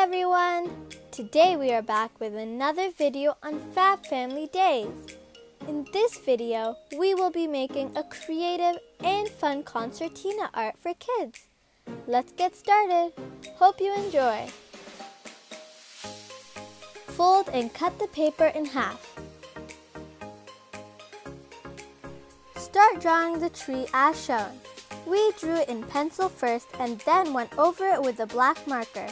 everyone! Today we are back with another video on Fab Family Days. In this video, we will be making a creative and fun concertina art for kids. Let's get started. Hope you enjoy. Fold and cut the paper in half. Start drawing the tree as shown. We drew it in pencil first and then went over it with a black marker.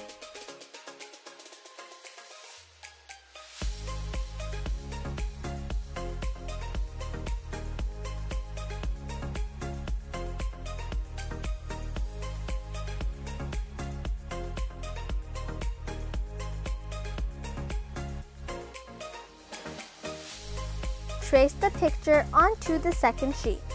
Trace the picture onto the second sheet.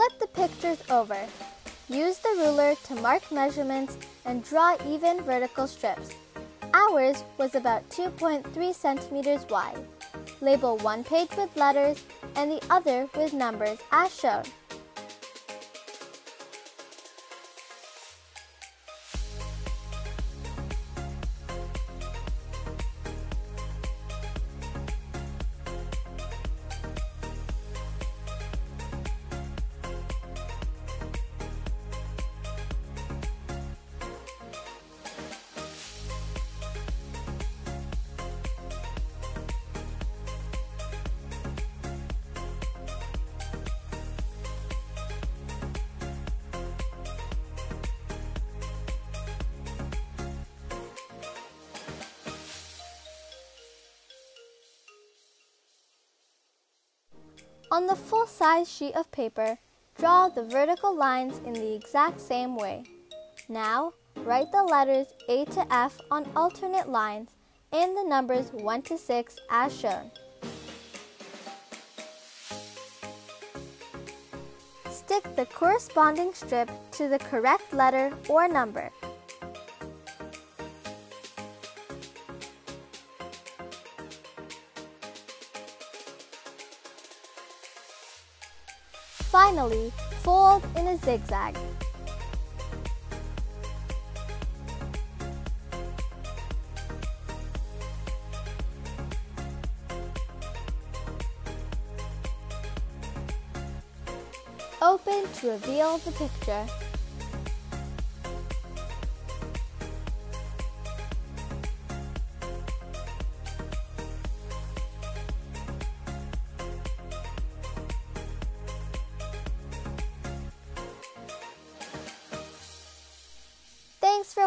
Flip the pictures over. Use the ruler to mark measurements and draw even vertical strips. Ours was about 2.3 centimeters wide. Label one page with letters and the other with numbers as shown. On the full-size sheet of paper, draw the vertical lines in the exact same way. Now, write the letters A to F on alternate lines and the numbers 1 to 6 as shown. Stick the corresponding strip to the correct letter or number. Finally, fold in a zigzag. Open to reveal the picture.